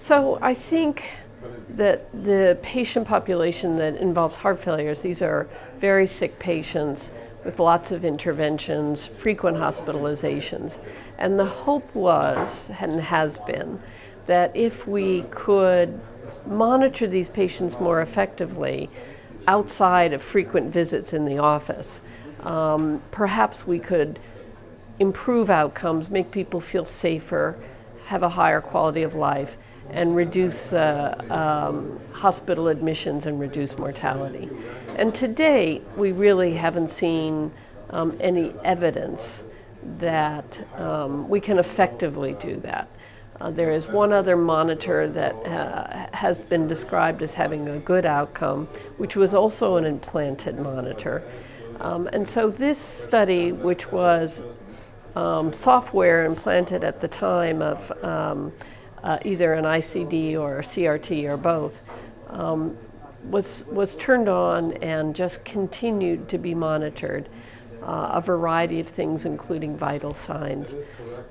So I think that the patient population that involves heart failures, these are very sick patients with lots of interventions, frequent hospitalizations. And the hope was, and has been, that if we could monitor these patients more effectively outside of frequent visits in the office, um, perhaps we could improve outcomes, make people feel safer, have a higher quality of life, and reduce uh, um, hospital admissions and reduce mortality. And to date, we really haven't seen um, any evidence that um, we can effectively do that. Uh, there is one other monitor that uh, has been described as having a good outcome, which was also an implanted monitor. Um, and so this study, which was um, software implanted at the time of um, uh, either an ICD or a CRT or both, um, was, was turned on and just continued to be monitored. Uh, a variety of things, including vital signs,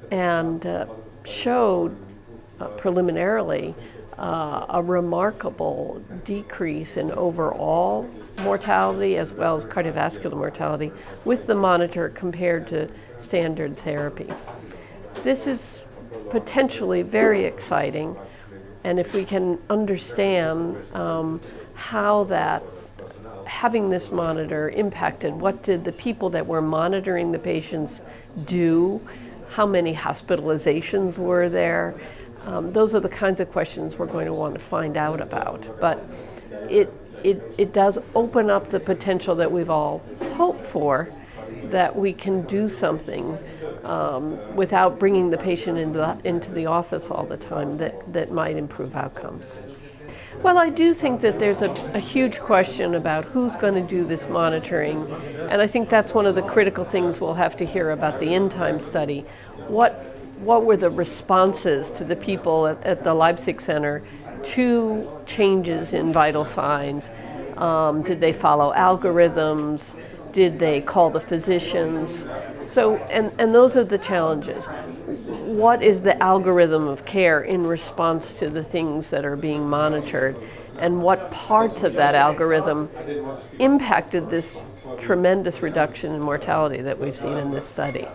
and uh, showed uh, preliminarily uh, a remarkable decrease in overall mortality as well as cardiovascular mortality with the monitor compared to standard therapy. This is potentially very exciting, and if we can understand um, how that having this monitor impacted what did the people that were monitoring the patients do? How many hospitalizations were there? Um, those are the kinds of questions we're going to want to find out about. But it, it, it does open up the potential that we've all hoped for that we can do something um, without bringing the patient into the, into the office all the time that, that might improve outcomes. Well, I do think that there's a, a, huge question about who's going to do this monitoring, and I think that's one of the critical things we'll have to hear about the InTime study. What what were the responses to the people at, at the Leipzig Center to changes in vital signs? Um, did they follow algorithms? Did they call the physicians? So, and, and those are the challenges. What is the algorithm of care in response to the things that are being monitored? And what parts of that algorithm impacted this tremendous reduction in mortality that we've seen in this study?